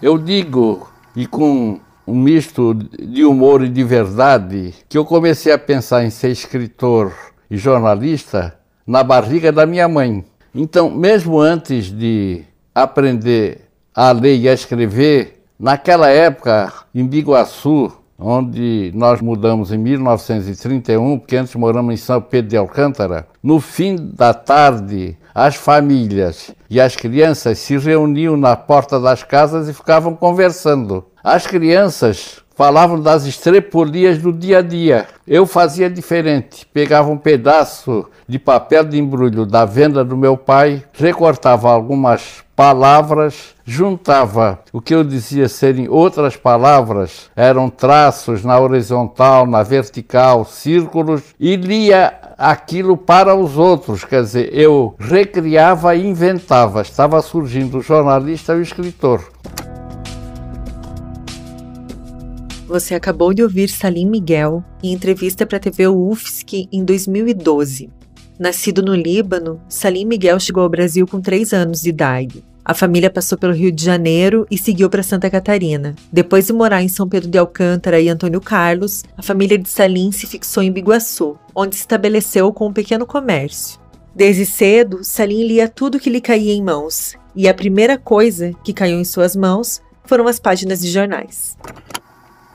Eu digo, e com um misto de humor e de verdade, que eu comecei a pensar em ser escritor e jornalista na barriga da minha mãe. Então, mesmo antes de aprender a ler e a escrever, naquela época, em Biguaçu, onde nós mudamos em 1931, porque antes moramos em São Pedro de Alcântara, no fim da tarde, as famílias e as crianças se reuniam na porta das casas e ficavam conversando. As crianças falavam das estrepolias do dia a dia. Eu fazia diferente. Pegava um pedaço de papel de embrulho da venda do meu pai, recortava algumas palavras, juntava o que eu dizia serem outras palavras, eram traços na horizontal, na vertical, círculos, e lia aquilo para os outros. Quer dizer, eu recriava e inventava. Estava surgindo o jornalista e o escritor. Você acabou de ouvir Salim Miguel em entrevista para a TV UFSC em 2012. Nascido no Líbano, Salim Miguel chegou ao Brasil com 3 anos de idade. A família passou pelo Rio de Janeiro e seguiu para Santa Catarina. Depois de morar em São Pedro de Alcântara e Antônio Carlos, a família de Salim se fixou em Biguaçu, onde se estabeleceu com um pequeno comércio. Desde cedo, Salim lia tudo que lhe caía em mãos, e a primeira coisa que caiu em suas mãos foram as páginas de jornais.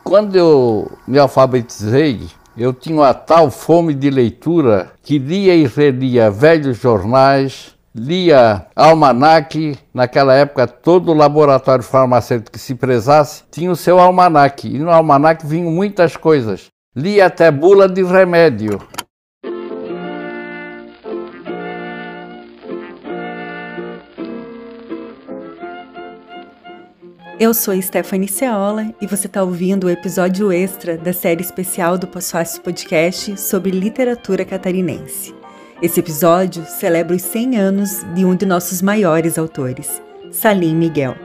Quando eu me alfabetizei, eu tinha uma tal fome de leitura que lia e relia velhos jornais, lia almanaque. Naquela época, todo laboratório farmacêutico que se prezasse tinha o seu almanaque. E no almanaque vinham muitas coisas. Lia até bula de remédio. Eu sou Stephanie Ceola e você está ouvindo o episódio extra da série especial do Pós-Fácil Podcast sobre literatura catarinense. Esse episódio celebra os 100 anos de um de nossos maiores autores, Salim Miguel.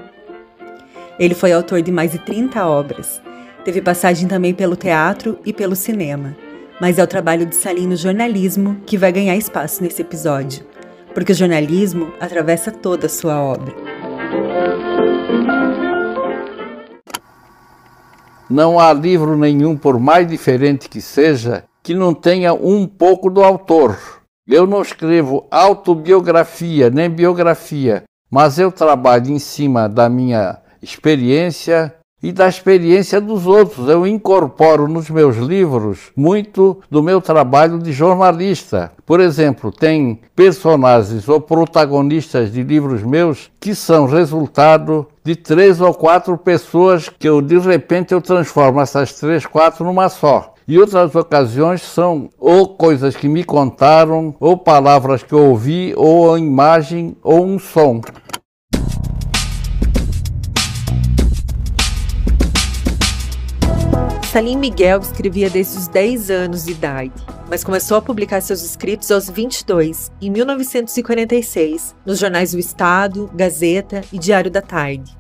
Ele foi autor de mais de 30 obras. Teve passagem também pelo teatro e pelo cinema. Mas é o trabalho de Salim no jornalismo que vai ganhar espaço nesse episódio, porque o jornalismo atravessa toda a sua obra. Não há livro nenhum, por mais diferente que seja, que não tenha um pouco do autor. Eu não escrevo autobiografia nem biografia, mas eu trabalho em cima da minha experiência e da experiência dos outros. Eu incorporo nos meus livros muito do meu trabalho de jornalista. Por exemplo, tem personagens ou protagonistas de livros meus que são resultado de três ou quatro pessoas que eu de repente eu transformo essas três, quatro numa só. E outras ocasiões são ou coisas que me contaram, ou palavras que eu ouvi, ou a imagem, ou um som. Salim Miguel escrevia desde os 10 anos de idade, mas começou a publicar seus escritos aos 22, em 1946, nos jornais O Estado, Gazeta e Diário da Tarde.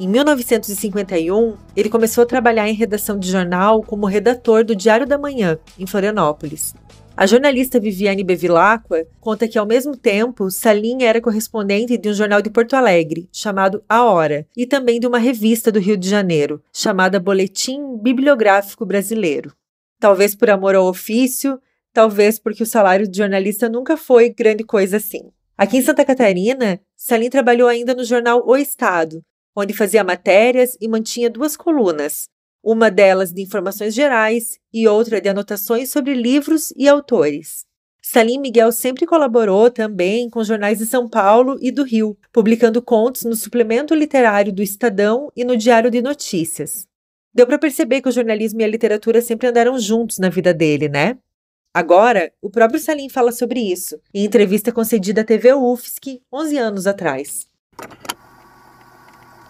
Em 1951, ele começou a trabalhar em redação de jornal como redator do Diário da Manhã, em Florianópolis. A jornalista Viviane Bevilacqua conta que, ao mesmo tempo, Salim era correspondente de um jornal de Porto Alegre, chamado A Hora, e também de uma revista do Rio de Janeiro, chamada Boletim Bibliográfico Brasileiro. Talvez por amor ao ofício, talvez porque o salário de jornalista nunca foi grande coisa assim. Aqui em Santa Catarina, Salim trabalhou ainda no jornal O Estado, onde fazia matérias e mantinha duas colunas, uma delas de informações gerais e outra de anotações sobre livros e autores. Salim Miguel sempre colaborou também com jornais de São Paulo e do Rio, publicando contos no suplemento literário do Estadão e no Diário de Notícias. Deu para perceber que o jornalismo e a literatura sempre andaram juntos na vida dele, né? Agora, o próprio Salim fala sobre isso, em entrevista concedida à TV UFSC 11 anos atrás.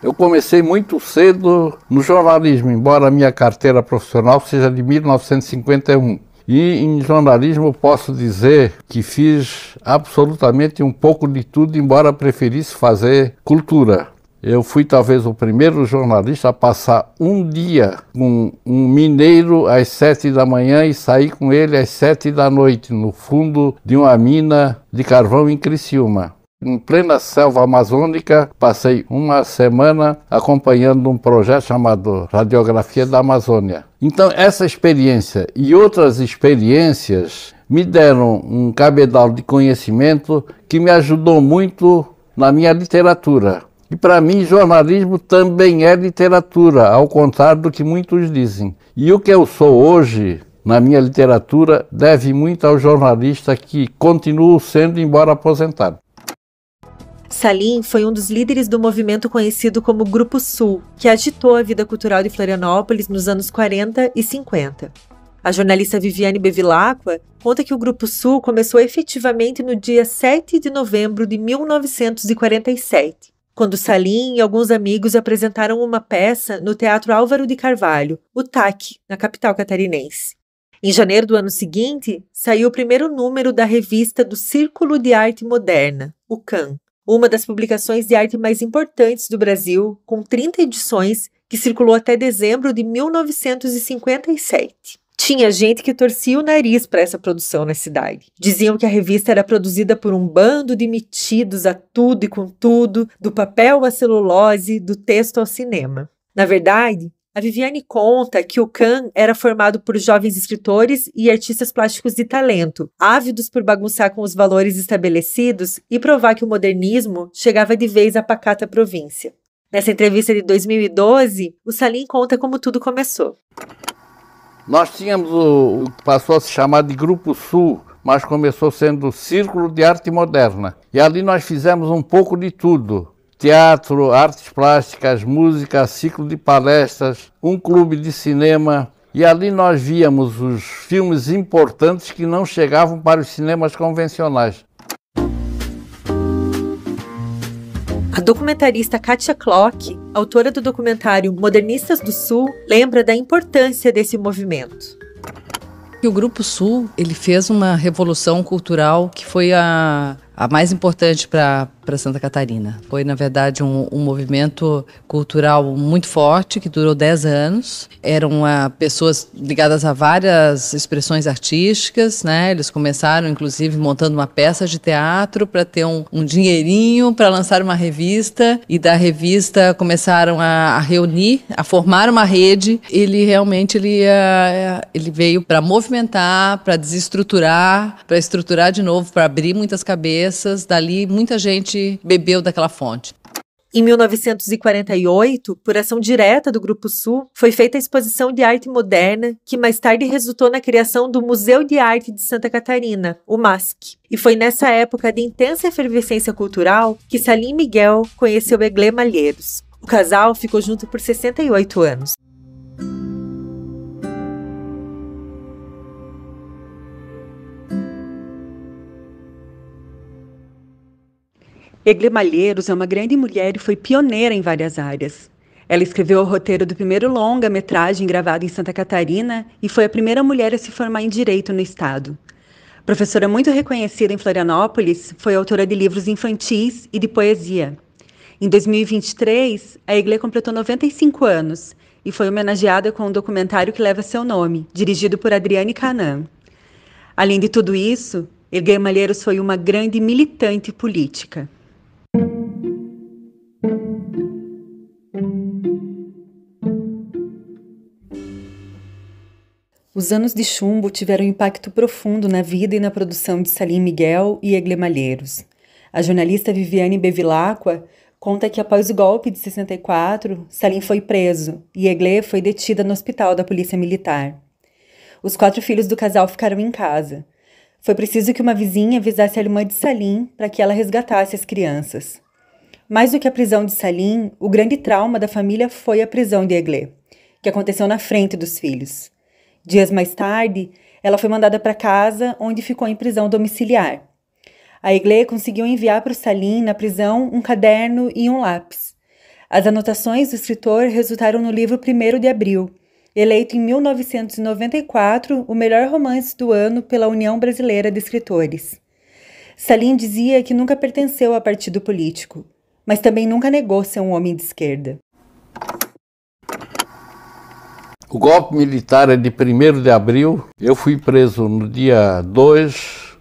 Eu comecei muito cedo no jornalismo, embora a minha carteira profissional seja de 1951. E em jornalismo posso dizer que fiz absolutamente um pouco de tudo, embora preferisse fazer cultura. Eu fui talvez o primeiro jornalista a passar um dia com um mineiro às sete da manhã e sair com ele às sete da noite, no fundo de uma mina de carvão em Criciúma. Em plena selva amazônica, passei uma semana acompanhando um projeto chamado Radiografia da Amazônia. Então, essa experiência e outras experiências me deram um cabedal de conhecimento que me ajudou muito na minha literatura. E para mim, jornalismo também é literatura, ao contrário do que muitos dizem. E o que eu sou hoje na minha literatura deve muito ao jornalista que continuo sendo, embora aposentado. Salim foi um dos líderes do movimento conhecido como Grupo Sul, que agitou a vida cultural de Florianópolis nos anos 40 e 50. A jornalista Viviane Bevilacqua conta que o Grupo Sul começou efetivamente no dia 7 de novembro de 1947, quando Salim e alguns amigos apresentaram uma peça no Teatro Álvaro de Carvalho, o TAC, na capital catarinense. Em janeiro do ano seguinte, saiu o primeiro número da revista do Círculo de Arte Moderna, o CAN, uma das publicações de arte mais importantes do Brasil, com 30 edições, que circulou até dezembro de 1957. Tinha gente que torcia o nariz para essa produção na cidade. Diziam que a revista era produzida por um bando de metidos a tudo e com tudo, do papel à celulose, do texto ao cinema. Na verdade, a Viviane conta que o CAN era formado por jovens escritores e artistas plásticos de talento, ávidos por bagunçar com os valores estabelecidos e provar que o modernismo chegava de vez à pacata província. Nessa entrevista de 2012, o Salim conta como tudo começou. Nós tínhamos o, o passou a se chamar de Grupo Sul, mas começou sendo Círculo de Arte Moderna. E ali nós fizemos um pouco de tudo: teatro, artes plásticas, música, ciclo de palestras, um clube de cinema. E ali nós víamos os filmes importantes que não chegavam para os cinemas convencionais. A documentarista Katia Klock, autora do documentário Modernistas do Sul, lembra da importância desse movimento. O Grupo Sul ele fez uma revolução cultural que foi a, a mais importante para Santa Catarina. Foi, na verdade, um, um, movimento cultural muito forte, que durou 10 anos. Eram uh, pessoas ligadas a várias expressões artísticas, né? Eles começaram, inclusive, montando uma peça de teatro para ter um, um dinheirinho para lançar uma revista, e da revista começaram a, a reunir, a formar uma rede. Ele realmente ele, uh, ele veio para movimentar, para desestruturar, para estruturar de novo, para abrir muitas cabeças. Dali, muita gente bebeu daquela fonte. Em 1948, por ação direta do Grupo Sul, foi feita a exposição de arte moderna, que mais tarde resultou na criação do Museu de Arte de Santa Catarina, o MASC. E foi nessa época de intensa efervescência cultural que Salim Miguel conheceu Eglé Malheiros. O casal ficou junto por 68 anos. Egle Malheiros é uma grande mulher e foi pioneira em várias áreas. Ela escreveu o roteiro do primeiro longa-metragem gravado em Santa Catarina e foi a primeira mulher a se formar em direito no estado. Professora muito reconhecida em Florianópolis, foi autora de livros infantis e de poesia. Em 2023, a Egle completou 95 anos e foi homenageada com um documentário que leva seu nome, dirigido por Adriane Canan. Além de tudo isso, Egle Malheiros foi uma grande militante política. Os anos de chumbo tiveram impacto profundo na vida e na produção de Salim Miguel e Egle Malheiros. A jornalista Viviane Bevilacqua conta que após o golpe de 64, Salim foi preso e Egle foi detida no hospital da Polícia Militar. Os quatro filhos do casal ficaram em casa. Foi preciso que uma vizinha avisasse a irmã de Salim para que ela resgatasse as crianças. Mais do que a prisão de Salim, o grande trauma da família foi a prisão de Egle, que aconteceu na frente dos filhos. Dias mais tarde, ela foi mandada para casa, onde ficou em prisão domiciliar. A Iglê conseguiu enviar para o Salim, na prisão, um caderno e um lápis. As anotações do escritor resultaram no livro 1 de Abril, eleito em 1994 o melhor romance do ano pela União Brasileira de Escritores. Salim dizia que nunca pertenceu a partido político, mas também nunca negou ser um homem de esquerda. O golpe militar é de 1 de abril. Eu fui preso no dia 2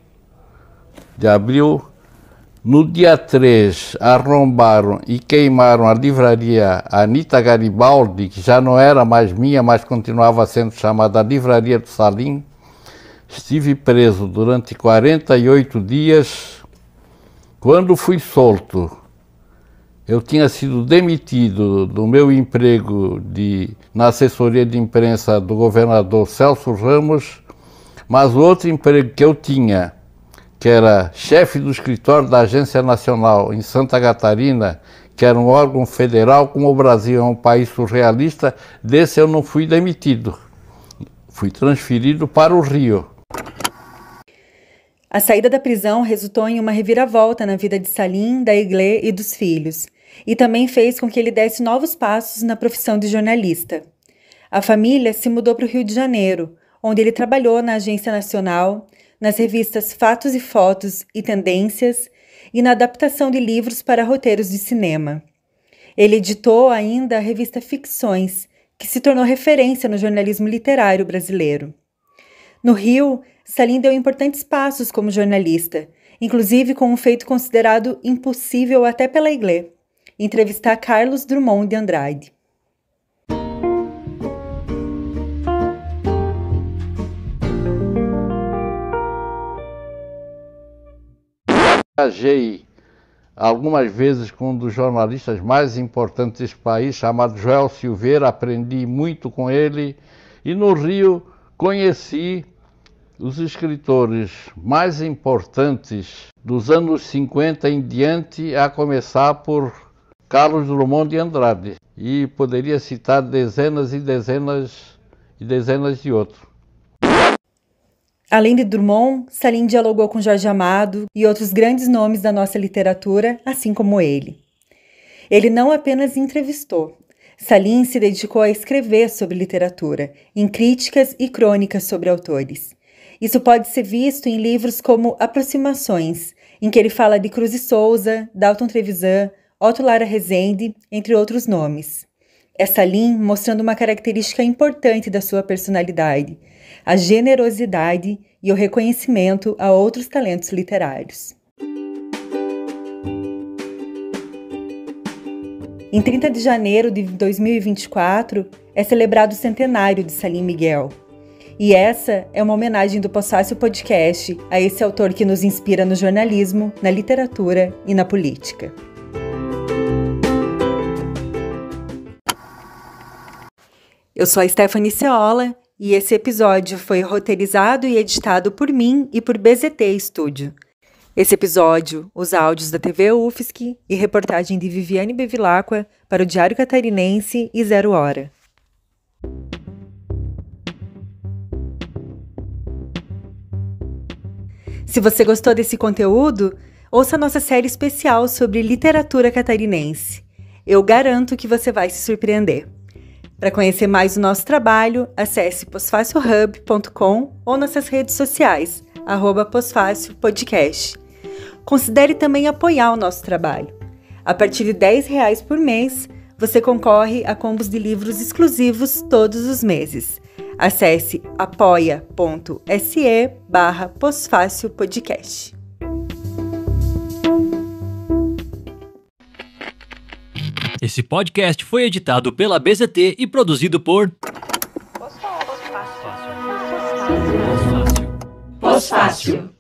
de abril, No dia 3, arrombaram e queimaram a livraria Anita Garibaldi, que já não era mais minha, mas continuava sendo chamada Livraria do Salim. Estive preso durante 48 dias. Quando fui solto, eu tinha sido demitido do meu emprego de, na assessoria de imprensa do governador Celso Ramos, mas o outro emprego que eu tinha que era chefe do escritório da Agência Nacional em Santa Catarina, que era um órgão federal, como o Brasil é um país surrealista, desse eu não fui demitido. Fui transferido para o Rio. A saída da prisão resultou em uma reviravolta na vida de Salim, da Iglê e dos filhos, e também fez com que ele desse novos passos na profissão de jornalista. A família se mudou para o Rio de Janeiro, onde ele trabalhou na Agência Nacional, nas revistas Fatos e Fotos e Tendências e na adaptação de livros para roteiros de cinema. Ele editou ainda a revista Ficções, que se tornou referência no jornalismo literário brasileiro. No Rio, Salim deu importantes passos como jornalista, inclusive com um feito considerado impossível até pela Iglê, entrevistar Carlos Drummond de Andrade. Viajei algumas vezes com um dos jornalistas mais importantes desse país, chamado Joel Silveira, aprendi muito com ele. E no Rio conheci os escritores mais importantes dos anos 50 em diante, a começar por Carlos Drummond de Andrade. E poderia citar dezenas e dezenas e dezenas de outros. Além de Drummond, Salim dialogou com Jorge Amado e outros grandes nomes da nossa literatura, assim como ele. Ele não apenas entrevistou. Salim se dedicou a escrever sobre literatura, em críticas e crônicas sobre autores. Isso pode ser visto em livros como Aproximações, em que ele fala de Cruz e Souza, Dalton Trevisan, Otto Lara Rezende, entre outros nomes. É Salim mostrando uma característica importante da sua personalidade – a generosidade e o reconhecimento a outros talentos literários. Em 30 de janeiro de 2024 é celebrado o centenário de Salim Miguel. E essa é uma homenagem do Possácio Podcast a esse autor que nos inspira no jornalismo, na literatura e na política. Eu sou a Stephanie Ceola e esse episódio foi roteirizado e editado por mim e por BZT Studio. Esse episódio usa áudios da TV UFSC e reportagem de Viviane Bevilacqua para o Diário Catarinense e Zero Hora. Se você gostou desse conteúdo, ouça nossa série especial sobre literatura catarinense. Eu garanto que você vai se surpreender. Para conhecer mais o nosso trabalho, acesse posfaciohub.com ou nossas redes sociais, arroba Podcast. Considere também apoiar o nosso trabalho. A partir de R$ reais por mês, você concorre a combos de livros exclusivos todos os meses. Acesse apoia.se barra Podcast. Esse podcast foi editado pela BZT e produzido por. Pós-fácil. Pós-fácil.